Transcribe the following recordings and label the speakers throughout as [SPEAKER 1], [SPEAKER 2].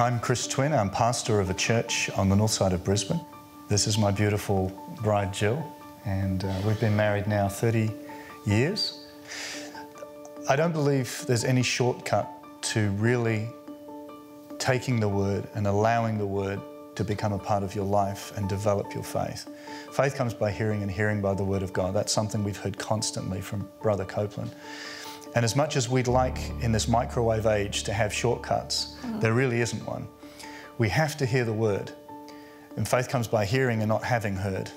[SPEAKER 1] I'm Chris Twinn. I'm pastor of a church on the north side of Brisbane. This is my beautiful bride, Jill, and uh, we've been married now 30 years. I don't believe there's any shortcut to really taking the word and allowing the word to become a part of your life and develop your faith. Faith comes by hearing and hearing by the word of God. That's something we've heard constantly from Brother Copeland. And as much as we'd like in this microwave age to have shortcuts, mm-hmm. there really isn't one. We have to hear the word. And faith comes by hearing and not having heard.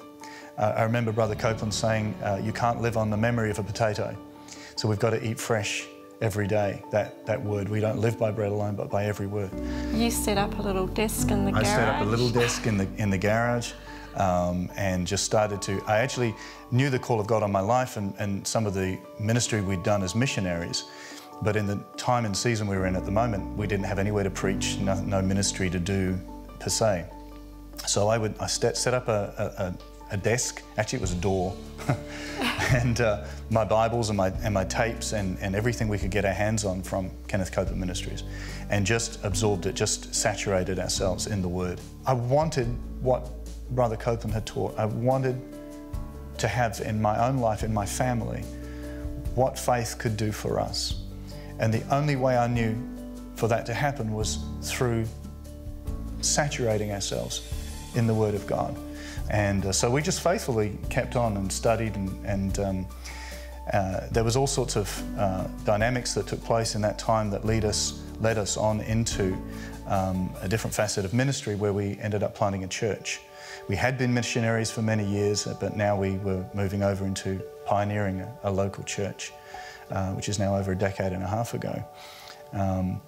[SPEAKER 1] Uh, I remember Brother Copeland saying, uh, You can't live on the memory of a potato. So we've got to eat fresh every day, that, that word. We don't live by bread alone, but by every word.
[SPEAKER 2] You set up a little desk in the I garage.
[SPEAKER 1] I set up a little desk in the, in the garage um, and just started to. I actually knew the call of God on my life and, and some of the ministry we'd done as missionaries. But in the time and season we were in at the moment, we didn't have anywhere to preach, no, no ministry to do per se. So I would I set up a, a, a desk. Actually, it was a door, and uh, my Bibles and my and my tapes and, and everything we could get our hands on from Kenneth Copeland Ministries, and just absorbed it, just saturated ourselves in the Word. I wanted what Brother Copeland had taught. I wanted to have in my own life, in my family, what faith could do for us. And the only way I knew for that to happen was through saturating ourselves in the Word of God. And uh, so we just faithfully kept on and studied, and, and um, uh, there was all sorts of uh, dynamics that took place in that time that lead us, led us on into um, a different facet of ministry where we ended up planting a church. We had been missionaries for many years, but now we were moving over into pioneering a, a local church, uh, which is now over a decade and a half ago. Um,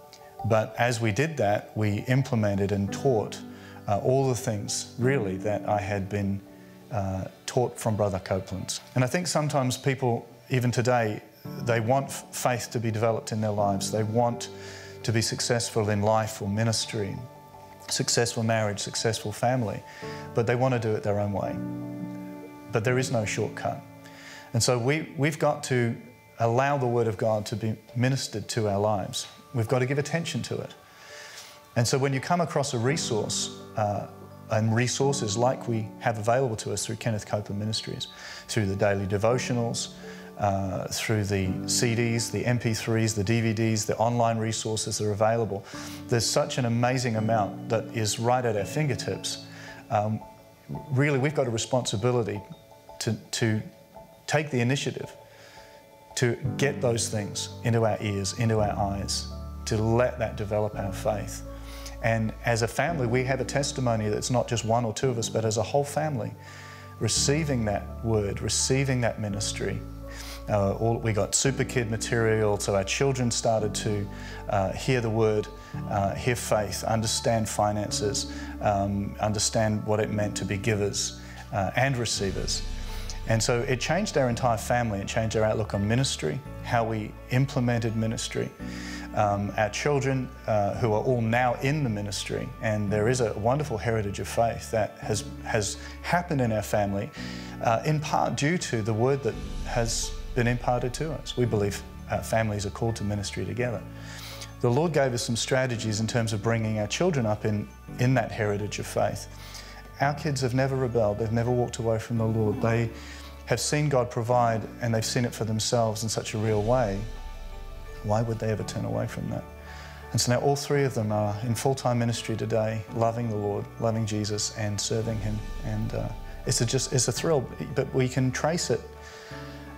[SPEAKER 1] but as we did that, we implemented and taught uh, all the things, really, that I had been uh, taught from Brother Copeland. And I think sometimes people, even today, they want faith to be developed in their lives. They want to be successful in life or ministry, successful marriage, successful family, but they want to do it their own way. But there is no shortcut. And so we, we've got to allow the Word of God to be ministered to our lives. We've got to give attention to it. And so when you come across a resource, uh, and resources like we have available to us through Kenneth Copeland Ministries, through the daily devotionals, uh, through the CDs, the MP3s, the DVDs, the online resources that are available. There's such an amazing amount that is right at our fingertips. Um, really, we've got a responsibility to, to take the initiative to get those things into our ears, into our eyes, to let that develop our faith. And as a family, we have a testimony that's not just one or two of us, but as a whole family, receiving that word, receiving that ministry, uh, all, we got Superkid material, so our children started to uh, hear the word, uh, hear faith, understand finances, um, understand what it meant to be givers uh, and receivers. And so it changed our entire family. It changed our outlook on ministry, how we implemented ministry. Um, our children, uh, who are all now in the ministry, and there is a wonderful heritage of faith that has, has happened in our family, uh, in part due to the word that has been imparted to us. We believe uh, families are called to ministry together. The Lord gave us some strategies in terms of bringing our children up in, in that heritage of faith. Our kids have never rebelled, they've never walked away from the Lord. They have seen God provide and they've seen it for themselves in such a real way. Why would they ever turn away from that? And so now all three of them are in full time ministry today, loving the Lord, loving Jesus, and serving Him. And uh, it's a just it's a thrill, but we can trace it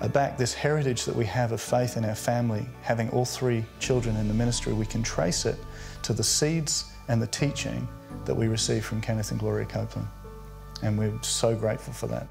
[SPEAKER 1] Uh, back this heritage that we have of faith in our family, having all three children in the ministry, we can trace it to the seeds and the teaching that we received from Kenneth and Gloria Copeland. And we're so grateful for that.